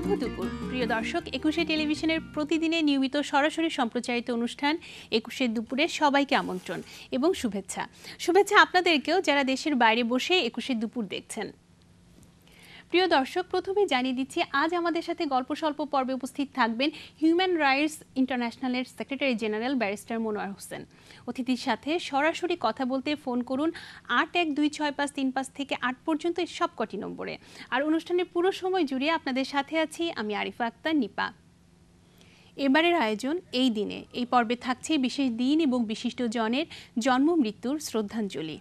শুভ দুপুর। প্রিয় দর্শক, একুশে টেলিভিশনের প্রতিদিনে নিয়মিত সরাসরি সম্প্রচারিত অনুষ্ঠান একুশে দুপুরে সবাইকে আমন্ত্রণ এবং শুভেচ্ছা। শুভেচ্ছা আপনাদেরকেও যারা দেশের বাইরে বসে একুশে দুপুর দেখছেন। প্রিয় দর্শক প্রথমে জানিয়ে দিচ্ছি, আজ আমাদের সাথে গল্প স্বল্প পর্বে উপস্থিত থাকবেন human rights ইন্টারন্যাশনালের secretary general barrister Monowar Hossain. অতিথির সাথে সরাসরি কথা বলতে ফোন করুন আট এক দুই ছয় পাঁচ তিন পাঁচ থেকে আট পর্যন্ত এই সব কটি নম্বরে। আর অনুষ্ঠানের পুরো সময় জুড়ে আপনাদের সাথে আছি আমি আরিফা আক্তার, নিপা। এবারের আয়োজন এই দিনে। এই পর্বে থাকছে বিশেষ দিন এবং বিশিষ্ট জনের জন্ম, মৃত্যুর শ্রদ্ধাঞ্জলি।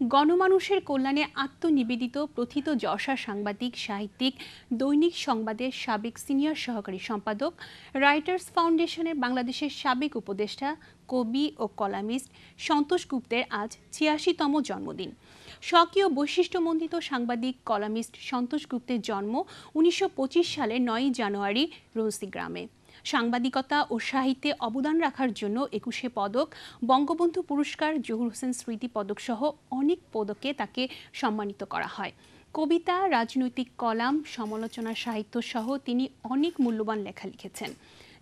গণমানুষের কল্যাণে আত্মনিবেদিত প্রথিত যশা সাংবাদিক, সাহিত্যিক, দৈনিক সংবাদের সাবেক সিনিয়র সহকারী সম্পাদক, রাইটার্স ফাউন্ডেশনের বাংলাদেশের সাবেক উপদেষ্টা, কবি ও কলামিস্ট সন্তোষ গুপ্তের আজ ছিয়াশিতম জন্মদিন। স্বকীয় বৈশিষ্ট্যমণ্ডিত সাংবাদিক, কলামিস্ট সন্তোষ গুপ্তের জন্ম উনিশশো পঁচিশ সালের নয়ই জানুয়ারি রোজদি গ্রামে। সাংবাদিকতা ও সাহিত্যে অবদান রাখার জন্য একুশে পদক, বঙ্গবন্ধু পুরস্কার, জহুর হোসেন স্মৃতি পদক সহ অনেক পদকে তাকে সম্মানিত করা হয়। কবিতা, রাজনৈতিক কলাম, সমালোচনা সাহিত্য সহ তিনি অনেক মূল্যবান লেখা লিখেছেন।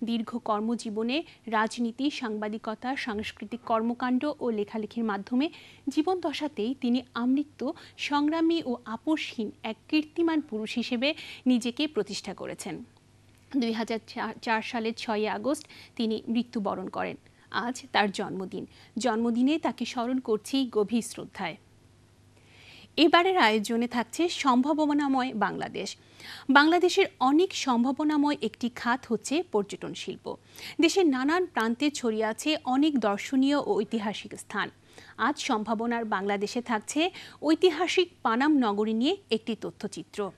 দীর্ঘ কর্মজীবনে রাজনীতি, সাংবাদিকতা, সাংস্কৃতিক কর্মকাণ্ড ও লেখালেখির মাধ্যমে জীবন দশাতেই তিনি আমৃত্য, সংগ্রামী ও আপোষহীন এক কীর্তিমান পুরুষ হিসেবে নিজেকে প্রতিষ্ঠা করেছেন। দুই সালের ছয়ই আগস্ট তিনি মৃত্যুবরণ করেন। আজ তার জন্মদিন। জন্মদিনে তাকে স্মরণ করছি গভীর শ্রদ্ধায়। এবারের আয়োজনে থাকছে সম্ভাবনাময় বাংলাদেশ। বাংলাদেশের অনেক সম্ভাবনাময় একটি খাত হচ্ছে পর্যটন শিল্প। দেশের নানান প্রান্তে ছড়িয়ে আছে অনেক দর্শনীয় ও ঐতিহাসিক স্থান। আজ সম্ভাবনার বাংলাদেশে থাকছে ঐতিহাসিক পানাম নগরী নিয়ে একটি তথ্যচিত্র।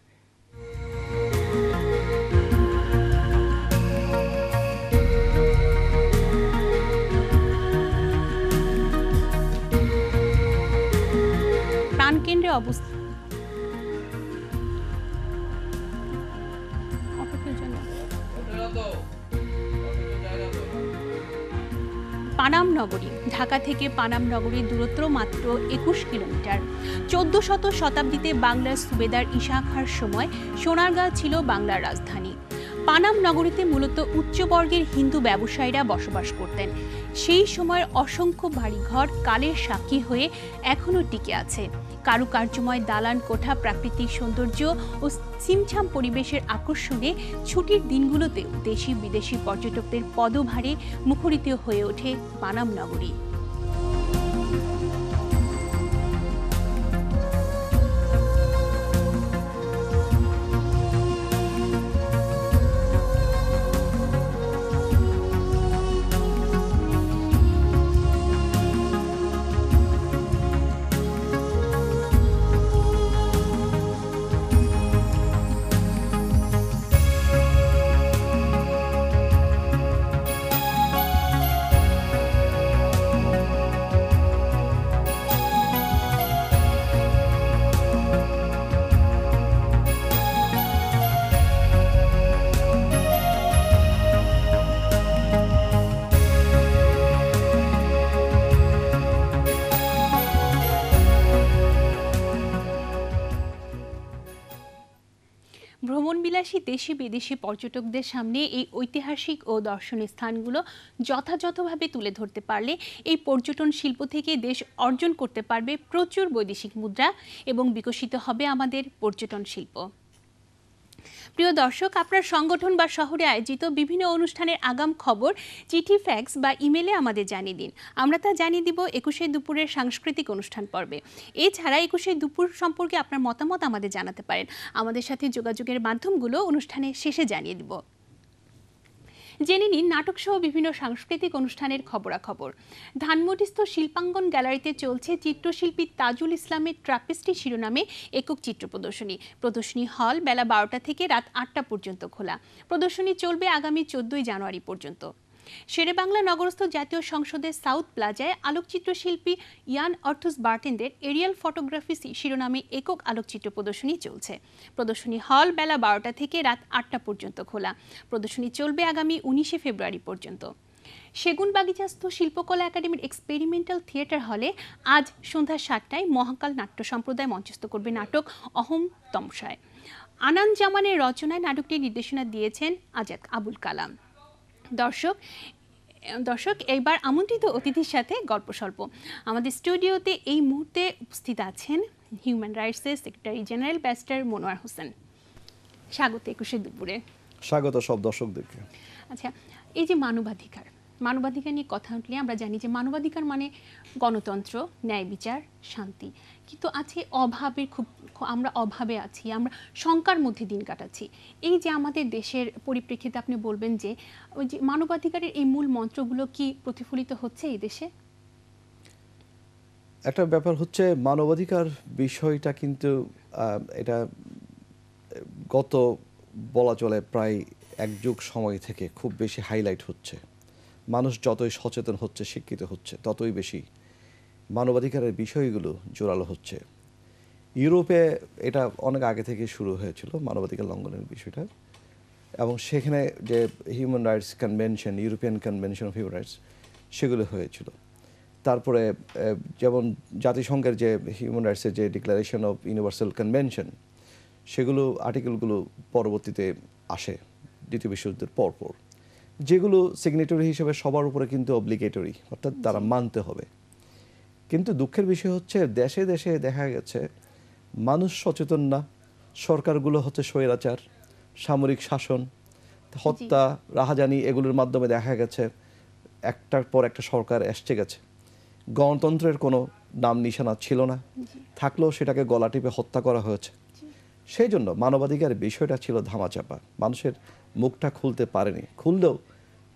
প্রাণকেন্দ্রে অবস্থিত পানাম নগরী ঢাকা থেকে পানাম নগরীর দূরত্ব মাত্র একুশ কিলোমিটার। চোদ্দ শত শতাব্দীতে বাংলার সুবেদার ইশা খার সময় সোনারগাঁ ছিল বাংলার রাজধানী। পানাম নগরীতে মূলত উচ্চবর্গের হিন্দু ব্যবসায়ীরা বসবাস করতেন। সেই সময়ের অসংখ্য বাড়িঘর কালের সাক্ষী হয়ে এখনও টিকে আছে। কারুকার্যময় দালান কোঠা, প্রাকৃতিক সৌন্দর্য ও সিমছাম পরিবেশের আকর্ষণে ছুটির দিনগুলোতে দেশি বিদেশি পর্যটকদের পদভারে মুখরিত হয়ে ওঠে পানাম নগরী। ভ্রমণবিলাসী দেশি, বিদেশি পর্যটকদের সামনে এই ঐতিহাসিক ও দর্শনীয় স্থানগুলো যথাযথভাবে তুলে ধরতে পারলে এই পর্যটন শিল্প থেকে দেশ অর্জন করতে পারবে প্রচুর বৈদেশিক মুদ্রা এবং বিকশিত হবে আমাদের পর্যটন শিল্প। প্রিয় দর্শক, আপনার সংগঠন বা শহরে আয়োজিত বিভিন্ন অনুষ্ঠানের আগাম খবর, চিঠি, ফ্যাক্স বা ইমেলে আমাদের জানিয়ে দিন। আমরা তা জানিয়ে দিব একুশে দুপুরের সাংস্কৃতিক অনুষ্ঠান পর্বে। এছাড়া একুশে দুপুর সম্পর্কে আপনার মতামত আমাদের জানাতে পারেন। আমাদের সাথে যোগাযোগের মাধ্যমগুলো অনুষ্ঠানের শেষে জানিয়ে দিব। জেনে নিন নাটক সহ বিভিন্ন সাংস্কৃতিক অনুষ্ঠানের খবরাখবর। ধানমন্ডিস্থ শিল্পাঙ্গন গ্যালারিতে চলছে চিত্রশিল্পী তাজুল ইসলামের ট্রাপিস্টি শিরোনামে একক চিত্র প্রদর্শনী। প্রদর্শনী হল বেলা বারোটা থেকে রাত আটটা পর্যন্ত খোলা। প্রদর্শনী চলবে আগামী চোদ্দই জানুয়ারি পর্যন্ত। শেরেবাংলা নগরস্থ জাতীয় সংসদের সাউথ প্লাজায় আলোকচিত্র শিল্পী ইয়ান অর্থুস বার্টেনদের এরিয়াল ফটোগ্রাফি শিরোনামে একক আলোকচিত্র প্রদর্শনী চলছে। প্রদর্শনী হল বেলা বারোটা থেকে রাত আটটা পর্যন্ত খোলা। প্রদর্শনী চলবে আগামী উনিশে ফেব্রুয়ারি পর্যন্ত। সেগুনবাগিচাস্থ শিল্পকলা একাডেমির এক্সপেরিমেন্টাল থিয়েটার হলে আজ সন্ধ্যা সাতটায় মহাকাল নাট্য সম্প্রদায় মঞ্চস্থ করবে নাটক অহম তমসায় আনান জামানের রচনায় নাটকটি নির্দেশনা দিয়েছেন আজাদ আবুল কালাম। দর্শক দর্শক এবার আমন্ত্রিত অতিথির সাথে গল্প স্বল্প। আমাদের স্টুডিওতে এই মুহূর্তে উপস্থিত আছেন human রাইটসের secretary general barrister Monowar Hossain. স্বাগত একুশে দুপুরে। স্বাগত সব দর্শকদেরকে। আচ্ছা এই যে মানবাধিকার মানবাধিকার নিয়ে কথা উঠলে আমরা জানি যে মানবাধিকার মানে গণতন্ত্র, ন্যায় বিচার, শান্তি। কিন্তু আছে অভাবের খুব আমরা অভাবে আছি, আমরা শঙ্কার মধ্যে দিন কাটাচ্ছি। এই যে আমাদের দেশের পরিপ্রেক্ষিতে আপনি বলবেন যে, ওই যে মানবাধিকারের এই মূল মন্ত্রগুলো কি প্রতিফলিত হচ্ছে এই দেশে? একটা ব্যাপার হচ্ছে মানবাধিকার বিষয়টা কিন্তু এটা গত বলা চলে প্রায় এক যুগ সময় থেকে খুব বেশি হাইলাইট হচ্ছে। মানুষ যতই সচেতন হচ্ছে, শিক্ষিত হচ্ছে, ততই বেশি মানবাধিকারের বিষয়গুলো জোরালো হচ্ছে। ইউরোপে এটা অনেক আগে থেকে শুরু হয়েছিল, মানবাধিকার লঙ্ঘনের বিষয়টা। এবং সেখানে যে human rights convention European convention of human rights সেগুলো হয়েছিল। তারপরে যেমন জাতিসংঘের যে হিউম্যান রাইটসের যে ডিক্লারেশন অফ ইউনিভার্সাল কনভেনশন সেগুলো আর্টিকেলগুলো পরবর্তীতে আসে, দ্বিতীয় বিশ্বযুদ্ধের পরপর। যেগুলো সিগনেটরি হিসেবে সবার উপরে কিন্তু অব্লিগেটরি অর্থাৎ তারা মানতে হবে। কিন্তু দুঃখের বিষয় হচ্ছে দেশে দেশে দেখা গেছে মানুষ সচেতন না সরকারগুলো হচ্ছে স্বৈরাচার সামরিক শাসন হত্যা রাহাজানি এগুলোর মাধ্যমে দেখা গেছে একটার পর একটা সরকার এসছে গেছে। গণতন্ত্রের কোনো নাম নিশানা ছিল না। থাকলেও সেটাকে গলা টিপে হত্যা করা হয়েছে। সেই জন্য মানবাধিকার বিষয়টা ছিল ধামাচাপা। মানুষের মুখটা খুলতে পারেনি। খুললেও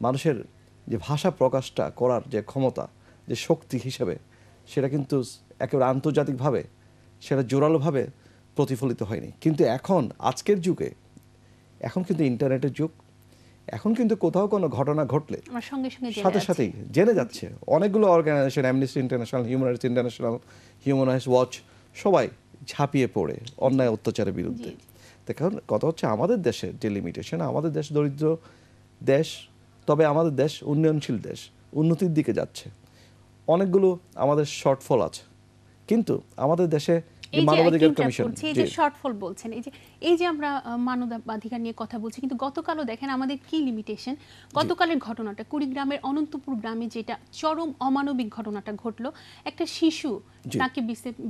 মানুষের যে ভাষা প্রকাশটা করার যে ক্ষমতা যে শক্তি হিসেবে সেটা কিন্তু একেবারে আন্তর্জাতিকভাবে সেটা জোরালোভাবে প্রতিফলিত হয়নি। কিন্তু এখন আজকের যুগে এখন কিন্তু ইন্টারনেটের যুগ এখন কিন্তু কোথাও কোনো ঘটনা ঘটলে সাথে সাথেই জেনে যাচ্ছে। অনেকগুলো organisation Amnesty International human rights International human rights watch সবাই ঝাঁপিয়ে পড়ে অন্যায় অত্যাচারের বিরুদ্ধে। জি, কারণ কথা হচ্ছে আমাদের দেশের যে লিমিটেশন আমাদের দেশ দরিদ্র দেশ তবে আমাদের দেশ উন্নয়নশীল দেশ উন্নতির দিকে যাচ্ছে। অনেকগুলো আমাদের শর্টফল আছে। কিন্তু আমাদের দেশে মানবাধিকার কমিশন যে শর্টফল বলছেন এই যে এই যে আমরা মানবাধিকার নিয়ে কথা বলছি কিন্তু গতকালও দেখেন আমাদের কি লিমিটেশন গতকালের ঘটনাটা কুড়িগ্রামের অনন্তপুর গ্রামে যেটা চরম অমানবিক ঘটনাটা ঘটলো একটা শিশু। তাকে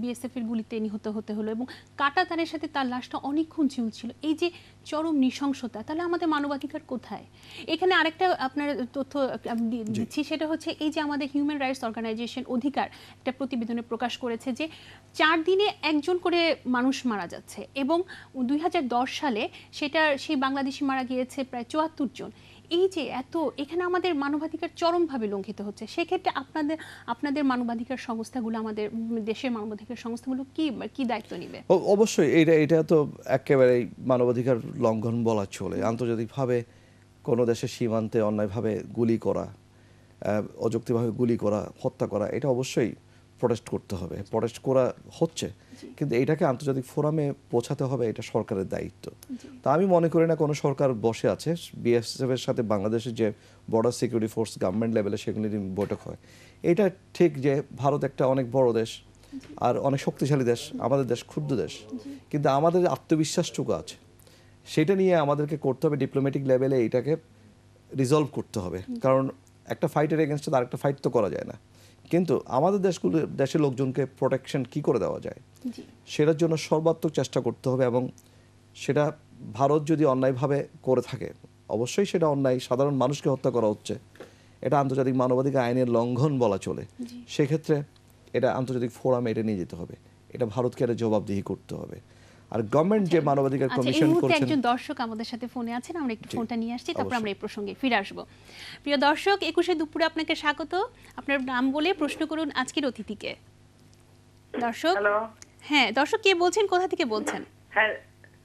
বিএসএফ এর গুলিতে নিহত হতে হলো এবং কাটা তারের সাথে তার লাশটা অনেকক্ষণ ঝুলছিল। এই যে চরম নৃশংসতা তাহলে আমাদের মানবাধিকার কোথায়? এখানে আরেকটা আপনার তথ্য দিচ্ছি সেটা হচ্ছে এই যে আমাদের হিউম্যান রাইটস অর্গানাইজেশন অধিকার একটা প্রতিবেদনে প্রকাশ করেছে যে চার দিনে একজন করে মানুষ মারা যাচ্ছে এবং দুই সালে সেটা সেই বাংলাদেশি মারা গিয়েছে প্রায় চুয়াত্তর জন। এই যে এত, এখানে আমাদের মানবাধিকার চরমভাবে লঙ্ঘিত হচ্ছে, সেক্ষেত্রে আপনাদের আপনাদের মানবাধিকার সংস্থাগুলো, আমাদের দেশের মানবাধিকার সংস্থাগুলো কি কি দায়িত্ব নেবে? অবশ্যই এটা এটা তো একেবারেই মানবাধিকার লঙ্ঘন বলা চলে। আন্তর্জাতিকভাবে কোনো দেশের সীমান্তে অন্যায়ভাবে গুলি করা অযৌক্তিকভাবে গুলি করা, হত্যা করা, এটা অবশ্যই প্রোটেস্ট করতে হবে প্রোটেস্ট করা হচ্ছে কিন্তু এটাকে আন্তর্জাতিক ফোরামে পৌঁছাতে হবে এটা সরকারের দায়িত্ব। তা আমি মনে করি না কোনো সরকার বসে আছে বিএসএফ এর সাথে বাংলাদেশের যে বর্ডার সিকিউরিটি ফোর্স গভর্নমেন্ট লেভেলে সেগুলি বৈঠক হয়। এটা ঠিক যে ভারত একটা অনেক বড় দেশ আর অনেক শক্তিশালী দেশ আমাদের দেশ ক্ষুদ্র দেশ কিন্তু আমাদের আত্মবিশ্বাসটুকু আছে। সেটা নিয়ে আমাদেরকে করতে হবে ডিপ্লোম্যাটিক লেভেলে এটাকে রিজলভ করতে হবে। কারণ একটা ফাইটের এগেনস্টে আরেকটা ফাইট তো করা যায় না। কিন্তু আমাদের দেশগুলো দেশের লোকজনকে প্রোটেকশন কি করে দেওয়া যায়? সেটার জন্য সর্বাত্মক চেষ্টা করতে হবে এবং সেটা ভারত যদি অন্যায়ভাবে করে থাকে অবশ্যই সেটা অন্যায়। সাধারণ মানুষকে হত্যা করা হচ্ছে। এটা আন্তর্জাতিক মানবাধিকার আইনের লঙ্ঘন বলা চলে। সেক্ষেত্রে এটা আন্তর্জাতিক ফোরামে এটা নিয়ে যেতে হবে। এটা ভারতকে এটা জবাবদিহি করতে হবে। আর গভর্নমেন্ট যে মানবাধিকার আচ্ছা কমিশন মুহূর্তে করছেন একজন দর্শক আমাদের সাথে ফোনে আছেন আমরা একটু ফোনটা নিয়ে আসছি তারপর আমরা এই প্রসঙ্গে ফিরে আসব। প্রিয় দর্শক একুশে দুপুরে আপনাকে স্বাগত। আপনার নাম বলে প্রশ্ন করুন আজকের অতিথিকে। দর্শক? হ্যালো হ্যাঁ দর্শক কে বলছেন কোথা থেকে বলছেন? হ্যাঁ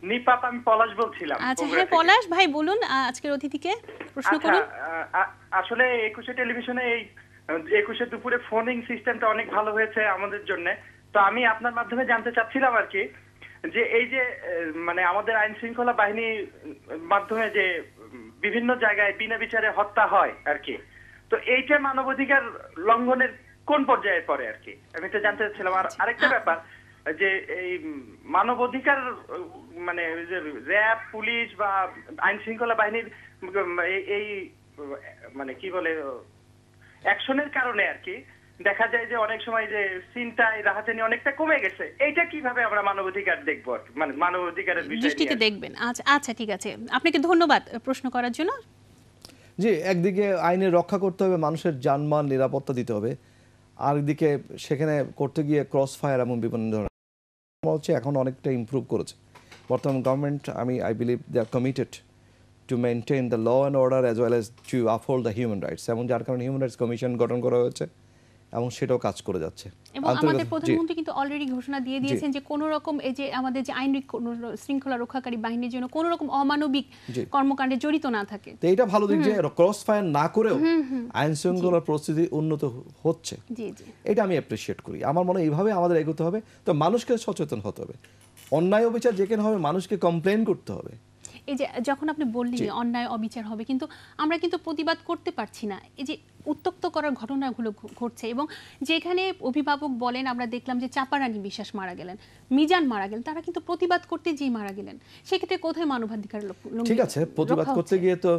নিপাত আমি পলাশ বলছিলাম আচ্ছা হ্যাঁ পলাশ ভাই বলুন আজকের অতিথিকে প্রশ্ন আচ্ছা, করুন। আসলে একুশে টেলিভিশনে এই একুশে দুপুরে ফোনিং সিস্টেমটা অনেক ভালো হয়েছে আমাদের জন্য। তো আমি আপনার মাধ্যমে জানতে চাচ্ছিলাম আর কি যে এই যে মানে আমাদের আইন শৃঙ্খলা বাহিনীর মাধ্যমে যে বিভিন্ন জায়গায় বিনা বিচারে হত্যা হয় আর কি তো এইটা মানবাধিকার লঙ্ঘনের কোন পর্যায়ে পড়ে আর কি? আমি এটা জানতে চাচ্ছিলাম। আর আরেকটা ব্যাপার যে এই মানবাধিকার মানে র্যাব পুলিশ বা আইন শৃঙ্খলা বাহিনীর এই মানে কি বলে অ্যাকশনের কারণে আর কি দেখা যায় যে অনেক সময় যে চিন্তায় রাহাজানি অনেকটা কমে গেছে। এইটা কীভাবে আমরা মানবাধিকার দেখব আর কি? মানে মানবাধিকারের বিষয় দৃষ্টিতে দেখবেন। আচ্ছা আচ্ছা ঠিক আছে। আপনাকে ধন্যবাদ প্রশ্ন করার জন্য। জি একদিকে আইনের রক্ষা করতে হবে মানুষের জানমাল নিরাপত্তা দিতে হবে। আরেকদিকে সেখানে করতে গিয়ে ক্রস ফায়ার এবং বিভিন্ন ধরনের হচ্ছে এখন অনেকটা ইমপ্রুভ করেছে। বর্তমান গভর্নমেন্ট আমি I believe they are committed to maintain the law and order as well as to uphold the human rights এবং যার কারণে হিউম্যান রাইটস কমিশন গঠন করা হয়েছে। এবং সেটাও কাজ করে যাচ্ছে। এবং আমাদের প্রধানমন্ত্রী কিন্তু অলরেডি ঘোষণা দিয়ে দিয়েছেন যে কোনো রকম এই যে আমাদের যে আইন শৃঙ্খলা রক্ষাকারী বাহিনীর জন্য কোনো রকম অমানবিক কর্মকাণ্ডে জড়িত না থাকে। তো এটা ভালো দিক যে ক্রস ফায়ার না করেও আইন শৃঙ্খলার পরিস্থিতি উন্নত হচ্ছে। জি জি। এটা আমি অ্যাপ্রিসিয়েট করি। আমার মনে হয় এইভাবে আমাদের এগোতে হবে। তো মানুষকে সচেতন হতে হবে। অন্যায় অবিচার যেখানে হবে মানুষকে কমপ্লেন করতে হবে। এই যে যখন আপনি বললেন অন্যায় অবিচার হবে কিন্তু আমরা কিন্তু প্রতিবাদ করতে পারছি না। এই যে উত্তক্ত করার ঘটনাগুলো ঘটছে এবং যেখানে অভিভাবক বলেন আমরা দেখলাম যে চাপারানী বিশ্বাস মারা গেলেন মিজান মারা গেলেন তারা কিন্তু প্রতিবাদ করতে যেই মারা গেলেন। সেক্ষেত্রে কোথায় মানবাধিকার ঠিক আছে প্রতিবাদ করতে গিয়ে তো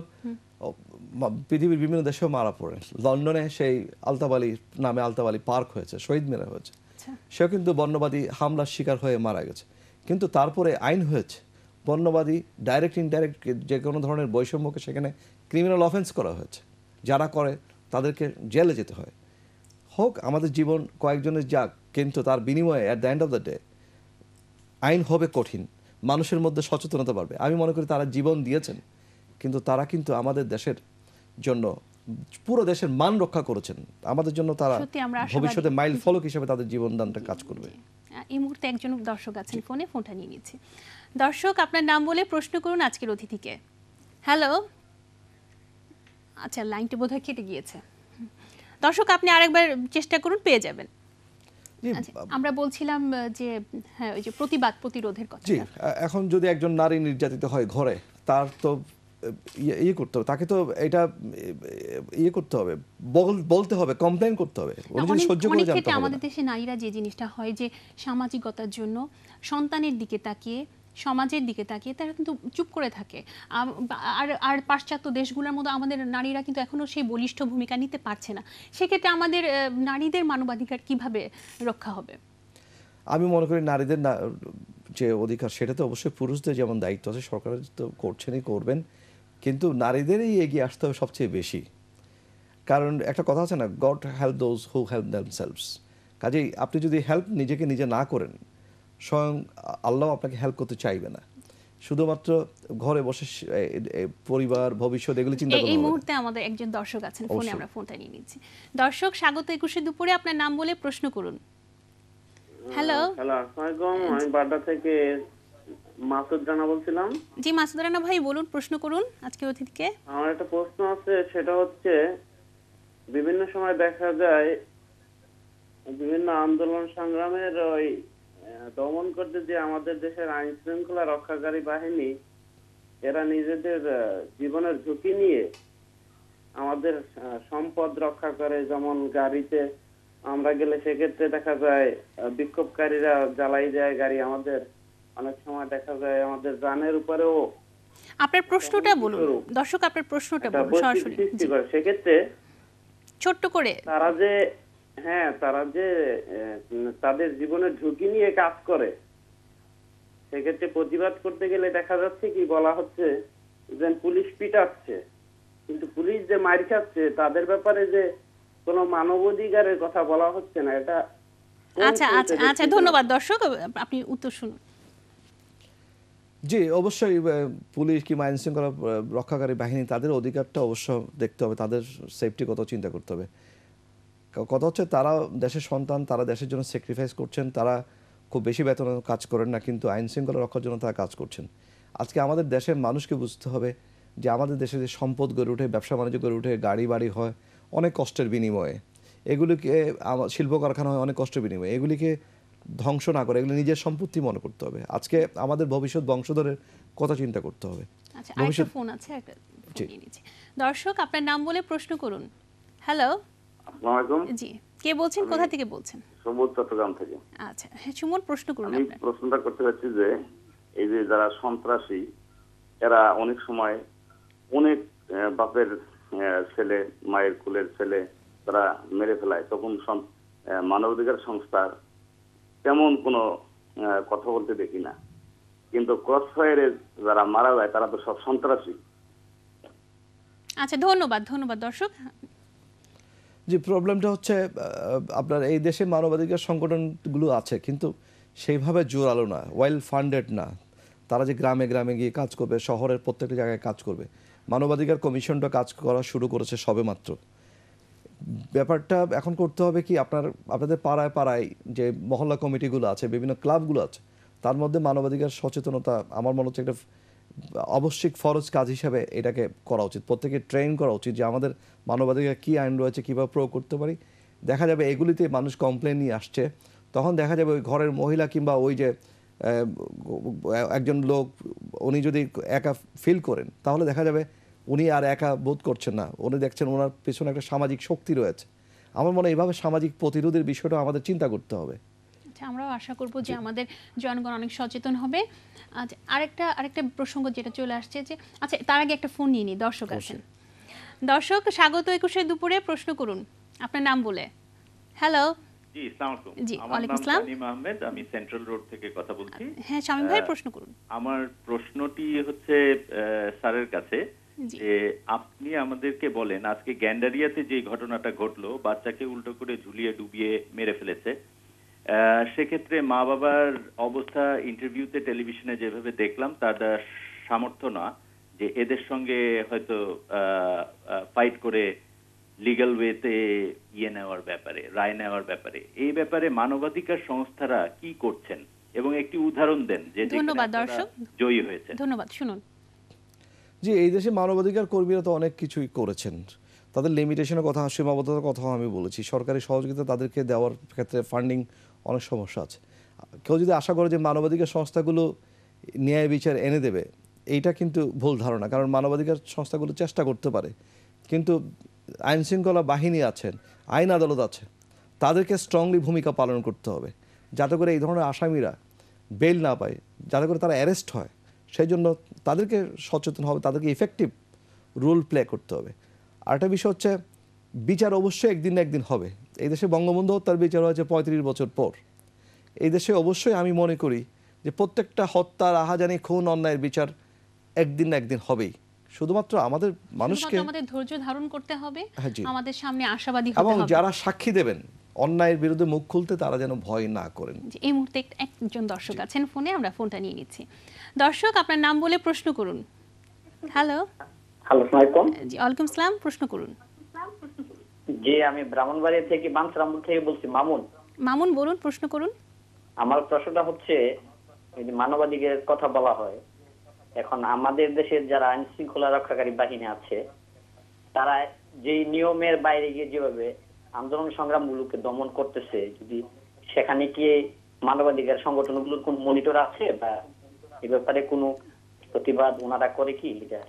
পৃথিবীর বিভিন্ন দেশেও মারা পড়ে লন্ডনে সেই আলতাবালি নামে আলতাবালি পার্ক হয়েছে শহীদ মিনার হয়েছে। আচ্ছা। সেও কিন্তু বর্ণবাদী হামলার শিকার হয়ে মারা গেছে। কিন্তু তারপরে আইন হয়েছে। বর্ণবাদী ডাইরেক্ট ইনডাইরেক্ট যে কোনো ধরনের বৈষম্যকে সেখানে ক্রিমিনাল অফেন্স করা হয়েছে। যারা করে তাদেরকে জেলে যেতে হয়। হোক আমাদের জীবন কয়েকজনের যাক কিন্তু তার বিনিময়ে at the end of the day আইন হবে কঠিন। মানুষের মধ্যে সচেতনতা বাড়বে। আমি মনে করি তারা জীবন দিয়েছেন কিন্তু তারা কিন্তু আমাদের দেশের জন্য পুরো দেশের মান রক্ষা করেছেন। আমাদের জন্য তারা। ভবিষ্যতে মাইল ফলক হিসেবে তাদের জীবনদানটা কাজ করবে। এই মুহূর্তে একজন দর্শক আছেন ফোনে ফোনটা নিয়ে নিচ্ছি। দর্শক আপনার নাম বলে প্রশ্ন করুন আজকের অতিথিকে। হ্যালো আচ্ছা লাইনটা বোধহয় কেটে গিয়েছে। দর্শক আপনি আরেকবার চেষ্টা করুন পেয়ে যাবেন। আচ্ছা আমরা বলছিলাম যে হ্যাঁ ওই যে প্রতিবাদ প্রতিরোধের কথা এখন যদি একজন নারী নির্যাতিত হয় ঘরে তার তো ইয়ে ইয়ে করতে হবে তাকে তো এটা ইয়ে করতে হবে বলতে হবে কমপ্লেন করতে হবে। উনি সহ্য করে জানতে হবে আমাদের দেশে নারীরা যে জিনিসটা হয় যে সামাজিকতার জন্য সন্তানের দিকে তাকিয়ে সমাজের দিকে তাকিয়ে তারা কিন্তু চুপ করে থাকে। আর আর পাশ্চাত্য দেশগুলোর মধ্যে আমাদের নারীরা কিন্তু এখনও সেই বলিষ্ঠ ভূমিকা নিতে পারছে না। সেক্ষেত্রে আমাদের নারীদের মানবাধিকার কীভাবে রক্ষা হবে? আমি মনে করি নারীদের যে অধিকার সেটা তো অবশ্যই পুরুষদের যেমন দায়িত্ব আছে সরকার তো করছেনই করবেন। কিন্তু নারীদেরই এগিয়ে আসতে হবে সবচেয়ে বেশি। কারণ একটা কথা আছে না God help those who help themselves কাজেই আপনি যদি হেল্প নিজেকে নিজে না করেন স্বয়ং আল্লাহ আপনাকে হেল্প করতে চাইবে না। শুধুমাত্র ঘরে বসে পরিবার ভবিষ্যৎ এগুলো চিন্তা এই- এই মুহূর্তে আমাদের একজন দর্শক আছেন ফোনে। আমরা ফোনটা নিয়ে নিচ্ছি। দর্শক স্বাগত একুশে দুপুরে আপনার নাম বলে প্রশ্ন করুন। হ্যালো হ্যালো আসসালামাইকুম আমি বাড্ডা থেকে মাসুদ রানা বলছিলাম। জি মাসুদ রানা ভাই বলুন প্রশ্ন করুন আজকের অতিথিকে। আমার একটা প্রশ্ন আছে সেটা হচ্ছে বিভিন্ন সময় দেখা যায় বিভিন্ন আন্দোলন সংগ্রামের ওই দমন করতে যে আমাদের দেশের আইন শৃঙ্খলা রক্ষাকারী বাহিনী এরা নিজেদের জীবনের ঝুঁকি নিয়ে আমাদের সম্পদ রক্ষা করে যেমন গাড়িতে আমরা গেলে সেক্ষেত্রে দেখা যায় বিক্ষোভকারীরা জ্বালাই যায় গাড়ি আমাদের। অনেক সময় দেখা যায় আমাদের যানের উপরেও আপনার প্রশ্নটা বলুন। দর্শক আপনার প্রশ্নটা বলুন সরাসরি। সেক্ষেত্রে ছোট্ট করে। তারা যে হ্যাঁ তারা যে তাদের জীবনের ঝুঁকি নিয়ে কাজ করে সেক্ষেত্রে প্রতিবাদ করতে গেলে দেখা যাচ্ছে কি বলা হচ্ছে যে পুলিশ পিটাচ্ছে। কিন্তু পুলিশ যে মার খাচ্ছে তাদের ব্যাপারে যে কোনো মানবাধিকারের কথা বলা হচ্ছে না। এটা আচ্ছা আচ্ছা আচ্ছা ধন্যবাদ দর্শক। আপনি উত্তর শুনুন। জি, অবশ্যই পুলিশ কিংবা আইন শৃঙ্খলা রক্ষাকারী বাহিনী তাদের অধিকারটা অবশ্য দেখতে হবে, তাদের সেফটি কত চিন্তা করতে হবে। কথা হচ্ছে তারা দেশের সন্তান, তারা দেশের জন্য স্যাক্রিফাইস করছেন, তারা খুব বেশি বেতনে কাজ করেন না, কিন্তু আইন শৃঙ্খলা রক্ষার জন্য তারা কাজ করছেন। আজকে আমাদের দেশের মানুষকে বুঝতে হবে যে আমাদের দেশে যে সম্পদ গড়ে উঠে ব্যবসা বাণিজ্য গড়ে উঠে গাড়ি বাড়ি হয়, অনেক কষ্টের বিনিময়ে। এগুলিকে শিল্প কারখানা হয়, অনেক কষ্টের বিনিময়ে। এগুলিকে ধ্বংস না করে এগুলি নিজের সম্পত্তি মনে করতে হবে। আজকে আমাদের ভবিষ্যৎ বংশধরের কথা চিন্তা করতে হবে। আচ্ছা ফোন আছে একটা দর্শক আপনার নাম বলে প্রশ্ন করুন। হ্যালো আসসালামু জি কে বলছেন? কোথা থেকে বলছেন? চট্টগ্রাম থেকে। আচ্ছা হ্যাঁ সুমন প্রশ্ন করুন আমি প্রশ্নটা করতে চাচ্ছি যে এই যে যারা সন্ত্রাসী এরা অনেক সময় অনেক বাপের আহ, ছেলে মায়ের কুলের ছেলে তারা মেরে ফেলায়। তখন মানবাধিকার সংস্থার তেমন কোনো কথা বলতে দেখি না। কিন্তু ক্রস ফায়ারে যারা মারা যায় তারা তো সব সন্ত্রাসী। আচ্ছা ধন্যবাদ ধন্যবাদ দর্শক। যে প্রবলেমটা হচ্ছে আহ, আপনার এই দেশে মানবাধিকার সংগঠনগুলো আছে কিন্তু সেইভাবে জোরালো না ওয়েল ফান্ডেড না। তারা যে গ্রামে গ্রামে গিয়ে কাজ করবে শহরের প্রত্যেকটা জায়গায় কাজ করবে। মানবাধিকার কমিশনটা কাজ করা শুরু করেছে সবেমাত্র। ব্যাপারটা এখন করতে হবে কি, আপনার, আপনাদের পাড়ায় পাড়ায় যে মহল্লা কমিটিগুলো আছে, বিভিন্ন ক্লাবগুলো আছে, তার মধ্যে মানবাধিকার সচেতনতা আমার মনে হচ্ছে একটা আবশ্যিক ফরজ কাজ হিসাবে এটাকে করা উচিত। প্রত্যেকে ট্রেন করা উচিত যে আমাদের মানবাধিকার কী আইন রয়েছে, কীভাবে প্রয়োগ করতে পারি। দেখা যাবে এগুলিতে মানুষ কমপ্লেন নিয়ে আসছে, তখন দেখা যাবে ওই ঘরের মহিলা কিংবা ওই যে একজন লোক, উনি যদি একা ফিল করেন, তাহলে দেখা যাবে উনি আর একা বোধ করছেন না। উনি দেখছেন ওনার পেছনে একটা সামাজিক শক্তি রয়েছে। আমার মনে হয় এইভাবে সামাজিক প্রতিরোধের বিষয়টা আমাদের চিন্তা করতে হবে। আচ্ছা আমরাও আশা করব যে আমাদের জনগণ অনেক সচেতন হবে। আচ্ছা আরেকটা আরেকটা প্রসঙ্গ যেটা চলে আসছে যে আচ্ছা তার আগে একটা ফোন নিয়ে নিই দর্শক আছেন দর্শক স্বাগত একুশে দুপুরে প্রশ্ন করুন। আপনার নাম বলে। হ্যালো জি ওয়ালাইকুম আহমেদ আমি সেন্ট্রাল রোড থেকে কথা বলছি। হ্যাঁ শামীম ভাই প্রশ্ন করুন। আমার প্রশ্নটি হচ্ছে আহ, স্যারের কাছে। যে আপনি আমাদেরকে বলেন আজকে গ্যান্ডারিয়াতে যে ঘটনাটা ঘটলো বাচ্চাকে উল্টো করে ঝুলিয়ে ডুবিয়ে মেরে ফেলেছে সেক্ষেত্রে মা বাবার অবস্থা ইন্টারভিউতে টেলিভিশনে যেভাবে দেখলাম তার সামর্থ্য না যে এদের সঙ্গে হয়তো ফাইট করে লিগ্যাল ওয়েতে ইয়ে নেওয়ার ব্যাপারে রায় নেওয়ার ব্যাপারে। এই ব্যাপারে মানবাধিকার সংস্থারা কি করছেন? এবং একটি উদাহরণ দেন যে ধন্যবাদ, দর্শক। জয়ী হয়েছে ধন্যবাদ শুনুন। জি, এই দেশে মানবাধিকার কর্মীরা তো অনেক কিছুই করেছেন। তাদের লিমিটেশনের কথা, সীমাবদ্ধতার কথাও আমি বলেছি। সরকারি সহযোগিতা তাদেরকে দেওয়ার ক্ষেত্রে ফান্ডিং অনেক সমস্যা আছে। কেউ যদি আশা করে যে মানবাধিকার সংস্থাগুলো ন্যায় বিচার এনে দেবে, এইটা কিন্তু ভুল ধারণা, কারণ মানবাধিকার সংস্থাগুলো চেষ্টা করতে পারে। কিন্তু আইন শৃঙ্খলা বাহিনী আছেন, আইন আদালত আছে, তাদেরকে স্ট্রংলি ভূমিকা পালন করতে হবে। যাতে করে এই ধরনের আসামিরা বেল না পায়, যাতে করে তারা অ্যারেস্ট হয়। সেই জন্য তাদেরকে সচেতন হবে তাদেরকে ইফেক্টিভ রোল প্লে করতে হবে। আরেকটা বিষয় হচ্ছে বিচার অবশ্যই একদিন না একদিন হবে। এই দেশে বঙ্গবন্ধু হত্যার বিচার হয়েছে পঁয়ত্রিশ বছর পর। এই দেশে অবশ্যই আমি মনে করি যে প্রত্যেকটা হত্যার আহাজানি খুন অন্যায়ের বিচার একদিন না একদিন হবেই। শুধুমাত্র আমাদের মানুষকে আমাদের ধৈর্য ধারণ করতে হবে হ্যাঁ, আমাদের সামনে আশাবাদী হতে হবে। এবং যারা সাক্ষী দেবেন অন্যায়ের বিরুদ্ধে মুখ খুলতে তারা যেন ভয় না করেন। এই মুহূর্তে এক- একজন দর্শক আছেন ফোনে আমরা ফোনটা নিয়ে নিচ্ছি। দর্শক আপনার নাম বলে প্রশ্ন করুন। হ্যালো হ্যালো আসসালামাইকুম জি ওয়ালাইকুম সালাম প্রশ্ন করুন। জি আমি ব্রাহ্মণবাড়িয়া থেকে বাঞ্ছরামপুর থেকে বলছি মামুন। মামুন বলুন প্রশ্ন করুন। আমার প্রশ্নটা হচ্ছে যে কথা বলা হয় এখন আমাদের দেশের যারা আইন শৃঙ্খলা রক্ষাকারী বাহিনী আছে তারা যেই নিয়মের বাইরে গিয়ে যেভাবে আন্দোলন সংগ্রামগুলোকে দমন করতেছে যদি সেখানে কি মানবাধিকার সংগঠনগুলোর কোন মনিটর আছে বা এ ব্যাপারে কোনো প্রতিবাদ ওনারা করে কি? এটা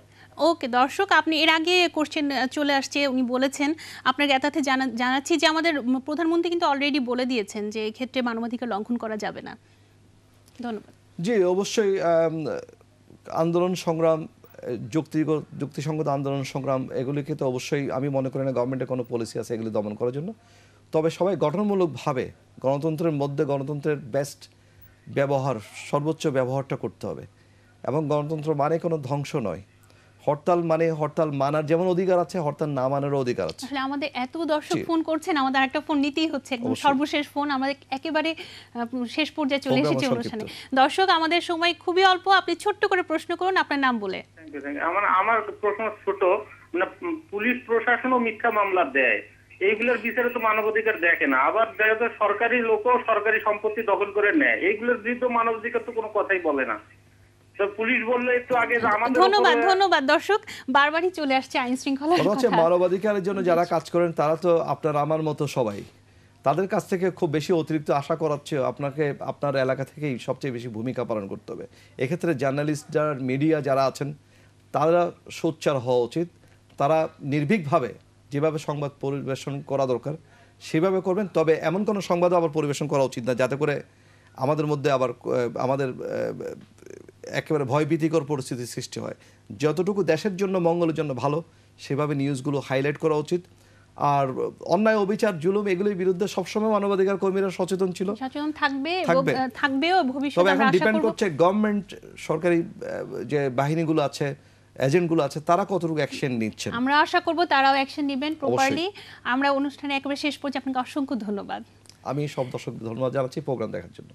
ওকে দর্শক আপনি এর আগে কোশ্চেন চলে আসছে উনি বলেছেন আপনার জ্ঞাতার্থে জানাচ্ছি যে আমাদের প্রধানমন্ত্রী কিন্তু অলরেডি বলে দিয়েছেন যে এই ক্ষেত্রে মানবাধিকার লঙ্ঘন করা যাবে না। ধন্যবাদ। জি অবশ্যই আন্দোলন সংগ্রাম যুক্তি যুক্তিসঙ্গত আন্দোলন সংগ্রাম এগুলিকে তো অবশ্যই আমি মনে করি না গভর্নমেন্টের কোনো পলিসি আছে এগুলি দমন করার জন্য। তবে সবাই গঠনমূলকভাবে গণতন্ত্রের মধ্যে গণতন্ত্রের বেস্ট ব্যবহার সর্বোচ্চ ব্যবহারটা করতে হবে। এবং গণতন্ত্র মানে কোনো ধ্বংস নয়। হরতাল মানে হরতাল মানার যেমন অধিকার আছে হরতাল না মানারও অধিকার আছে। আসলে আমাদের এত দর্শক ফোন করছেন আমাদের আরেকটা ফোন নিতেই হচ্ছে। একদম সর্বশেষ ফোন আমাদের একেবারে শেষ পর্যায়ে চলে এসেছে অনুষ্ঠানে। দর্শক আমাদের সময় খুবই অল্প। আপনি ছোট্ট করে প্রশ্ন করুন আপনার নাম বলে. আমার আমার প্রশ্ন ছোট। মানে পুলিশ প্রশাসনও মিথ্যা মামলা দেয়। এইগুলোর বিচারে তো মানবাধিকার দেখে না। আবার দেখা যায় সরকারি লোকও সরকারি সম্পত্তি দখল করে নেয়। এইগুলোর বিরুদ্ধে মানবাধিকার তো কোনো কথাই বলে না। তো পুলিশ বলল একটু আগে যে আমাদের ধন্যবাদ ধন্যবাদ। দর্শক বারবারই চলে আসছে আইন শৃঙ্খলা মানবাধিকারের জন্য যারা কাজ করেন তারা তো আপনার আমার মতো সবাই। তাদের কাছ থেকে খুব বেশি অতিরিক্ত আশা করাচ্ছে আপনাকে আপনার এলাকা থেকেই সবচেয়ে বেশি ভূমিকা পালন করতে হবে। এক্ষেত্রে জার্নালিস্ট যারা মিডিয়া যারা আছেন তারা সোচ্চার হওয়া উচিত। তারা নির্ভীকভাবে যেভাবে সংবাদ পরিবেশন করা দরকার সেভাবে করবেন। তবে এমন কোনো সংবাদও আবার পরিবেশন করা উচিত না যাতে করে আমাদের মধ্যে আবার আমাদের একেবারে ভয়ভীতিকর পরিস্থিতির সৃষ্টি হয়। যতটুকু দেশের জন্য মঙ্গলের জন্য ভালো সেভাবে নিউজগুলো হাইলাইট করা উচিত। আর অন্যায় অবিচার জুলুম এগুলির বিরুদ্ধে সবসময় মানবাধিকার কর্মীরা সচেতন ছিল। সচেতন থাকবে এবং, থাকবে। তবে ভবিষ্যতে এখন ডিপেন্ড করছে গভর্নমেন্ট সরকারি যে বাহিনীগুলো আছে এজেন্টগুলো আছে তারা কতটুকু অ্যাকশন নিচ্ছেন? আমরা আশা করব তারাও অ্যাকশন নেবেন প্রপারলি আমরা অনুষ্ঠানে একেবারে শেষ পর্যন্ত আপনাকে অসংখ্য ধন্যবাদ। আমি সব দর্শকদের ধন্যবাদ জানাচ্ছি প্রোগ্রাম দেখার জন্য।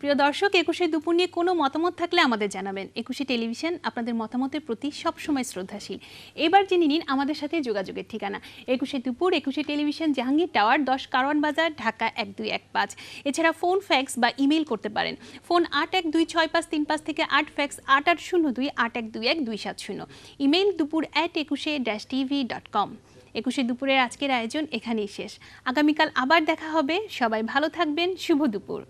প্রিয় দর্শক, একুশে দুপুর নিয়ে কোনো মতামত থাকলে আমাদের জানাবেন। একুশে টেলিভিশন আপনাদের মতামতের প্রতি সবসময় শ্রদ্ধাশীল। এবার জেনে নিন আমাদের সাথে যোগাযোগের ঠিকানা। একুশে দুপুর, একুশে টেলিভিশন, জাহাঙ্গীর টাওয়ার, দশ কারওয়ান বাজার, ঢাকা এক দুই এক পাঁচ। এছাড়া ফোন, ফ্যাক্স বা ইমেল করতে পারেন। ফোন আট এক দুই ছয় পাঁচ তিন পাঁচ থেকে আট, ফ্যাক্স আট আট শূন্য দুই, আট এক দুই এক দুই সাত শূন্য। ইমেল দুপুর অ্যাট একুশে ড্যাশ টিভি ডট কম। একুশে দুপুরের আজকের আয়োজন এখানেই শেষ। আগামীকাল আবার দেখা হবে। সবাই ভালো থাকবেন। শুভ দুপুর।